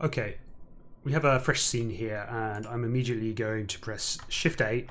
Okay, we have a fresh scene here and I'm immediately going to press Shift A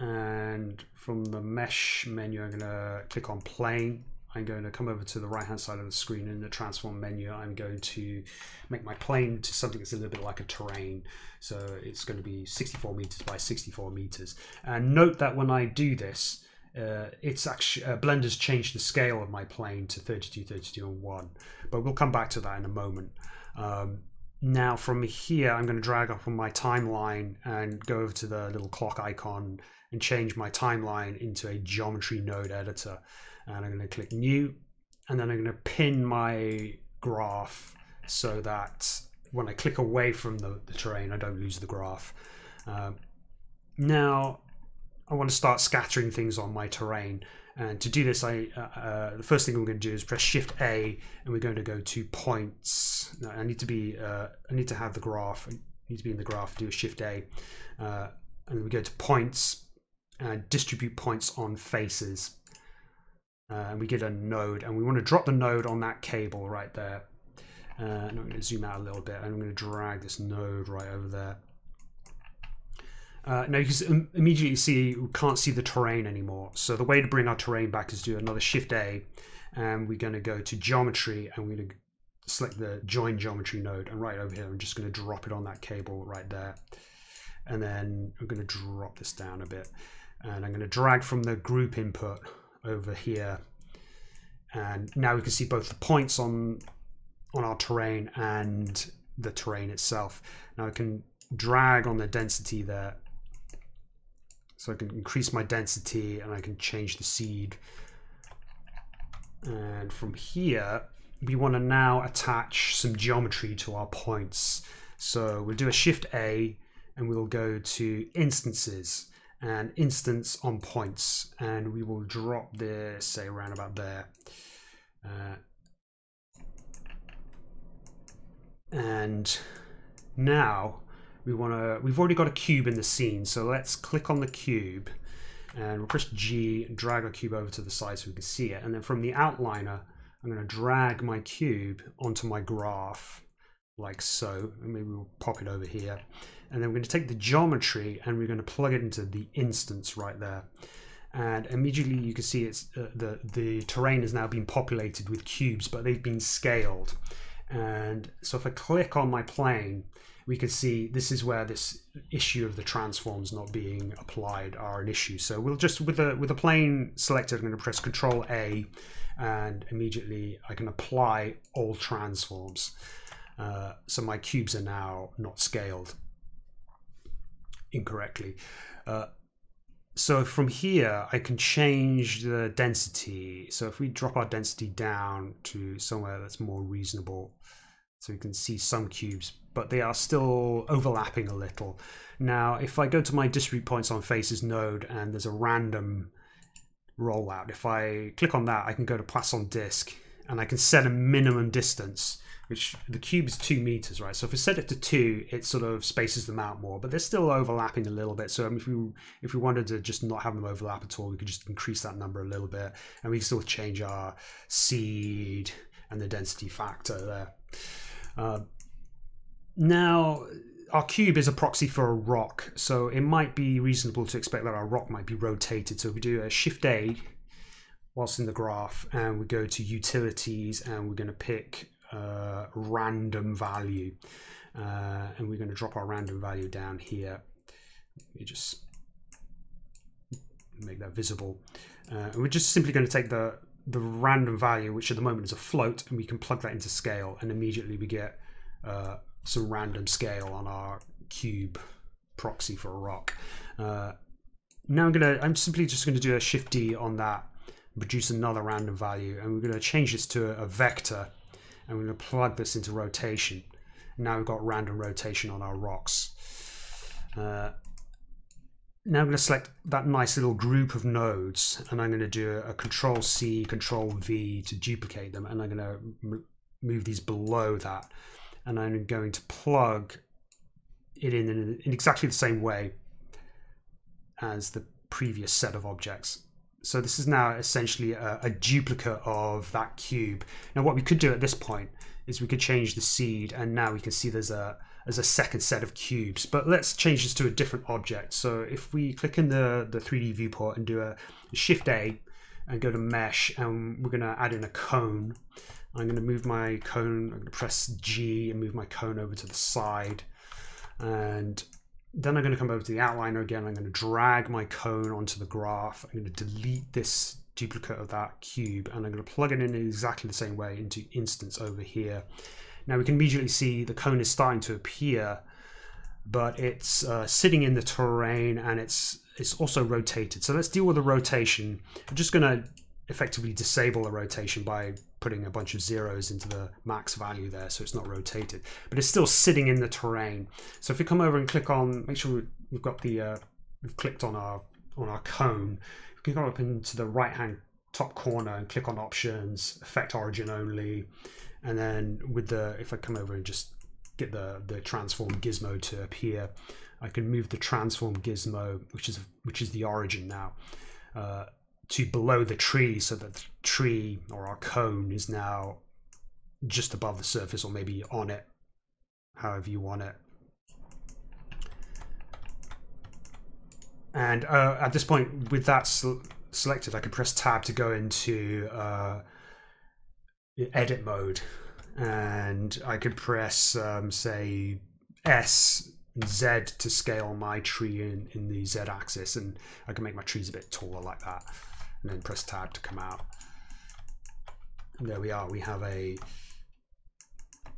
and from the mesh menu I'm going to click on plane. I'm going to come over to the right hand side of the screen in the transform menu I'm going to make my plane to something that's a little bit like a terrain so it's going to be 64 meters by 64 meters and note that when I do this uh, it's actually uh, Blender's changed the scale of my plane to 32, 32, and 1. But we'll come back to that in a moment. Um, now from here, I'm going to drag up on my timeline and go over to the little clock icon and change my timeline into a geometry node editor. And I'm going to click new, and then I'm going to pin my graph so that when I click away from the, the terrain, I don't lose the graph. Um, now, I want to start scattering things on my terrain. And to do this, I uh, uh, the first thing I'm going to do is press Shift A, and we're going to go to points. I need to be uh, I need to have the graph. I need to be in the graph. Do a Shift A, uh, and we go to points and distribute points on faces. Uh, and we get a node, and we want to drop the node on that cable right there. Uh, and I'm going to zoom out a little bit, and I'm going to drag this node right over there. Uh, now you can immediately see we can't see the terrain anymore. So the way to bring our terrain back is do another Shift A, and we're going to go to Geometry, and we're going to select the Join Geometry node, and right over here, I'm just going to drop it on that cable right there. And then I'm going to drop this down a bit, and I'm going to drag from the group input over here, and now we can see both the points on on our terrain and the terrain itself. Now I can drag on the density there so I can increase my density and I can change the seed. And from here, we want to now attach some geometry to our points. So we'll do a shift A and we'll go to instances and instance on points and we will drop this say around about there. Uh, and now we want to we've already got a cube in the scene so let's click on the cube and we'll press G drag our cube over to the side so we can see it. And then from the outliner I'm going to drag my cube onto my graph like so. And maybe we'll pop it over here. And then we're going to take the geometry and we're going to plug it into the instance right there. And immediately you can see it's uh, the the terrain has now been populated with cubes but they've been scaled. And so if I click on my plane we can see this is where this issue of the transforms not being applied are an issue. So we'll just, with a, with a plane selected, I'm going to press Control A and immediately I can apply all transforms. Uh, so my cubes are now not scaled incorrectly. Uh, so from here, I can change the density. So if we drop our density down to somewhere that's more reasonable, so you can see some cubes, but they are still overlapping a little. Now, if I go to my distribute points on faces node and there's a random rollout, if I click on that, I can go to Poisson disk and I can set a minimum distance, which the cube is two meters, right? So if I set it to two, it sort of spaces them out more, but they're still overlapping a little bit. So if we if we wanted to just not have them overlap at all, we could just increase that number a little bit, and we can still change our seed and the density factor there. Uh, now, our cube is a proxy for a rock, so it might be reasonable to expect that our rock might be rotated. So we do a Shift A whilst in the graph, and we go to Utilities, and we're going to pick a random value, uh, and we're going to drop our random value down here. We just make that visible, uh, we're just simply going to take the the random value, which at the moment is a float, and we can plug that into scale, and immediately we get uh, some random scale on our cube proxy for a rock. Uh, now I'm gonna, I'm simply just gonna do a Shift D on that, produce another random value, and we're gonna change this to a, vector, and we're gonna plug this into rotation. Now we've got random rotation on our rocks. Uh, now I'm going to select that nice little group of nodes and I'm going to do a, control C, control V to duplicate them and I'm going to move these below that and I'm going to plug it in, in in exactly the same way as the previous set of objects. So this is now essentially a, a, duplicate of that cube. Now what we could do at this point is we could change the seed and now we can see there's a there's a second set of cubes. But let's change this to a different object. So if we click in the, the 3D viewport and do a Shift A and go to mesh and we're going to add in a cone. I'm going to move my cone, I'm to press G and move my cone over to the side. And then I'm going to come over to the outliner again. I'm going to drag my cone onto the graph. I'm going to delete this duplicate of that cube and I'm going to plug it in exactly the same way into instance over here. Now we can immediately see the cone is starting to appear, but it's uh, sitting in the terrain and it's it's also rotated. So let's deal with the rotation. I'm just going to effectively disable the rotation by putting a bunch of zeros into the max value there so it's not rotated. But it's still sitting in the terrain. So if we come over and click on make sure we've got the uh, we've clicked on our on our cone. We can go up into the right hand top corner and click on options effect origin only and then with the if I come over and just get the the transform gizmo to appear I can move the transform gizmo which is which is the origin now uh, to below the tree so that the tree or our cone is now just above the surface or maybe on it, however you want it. And uh, at this point, with that selected, I can press tab to go into uh, edit mode. And I could press, um, say, S Z to scale my tree in, in the Z axis. And I can make my trees a bit taller like that and then press tab to come out. And there we are. We have a,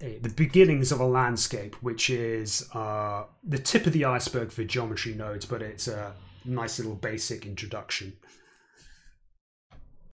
a the beginnings of a landscape, which is uh, the tip of the iceberg for geometry nodes, but it's a nice little basic introduction.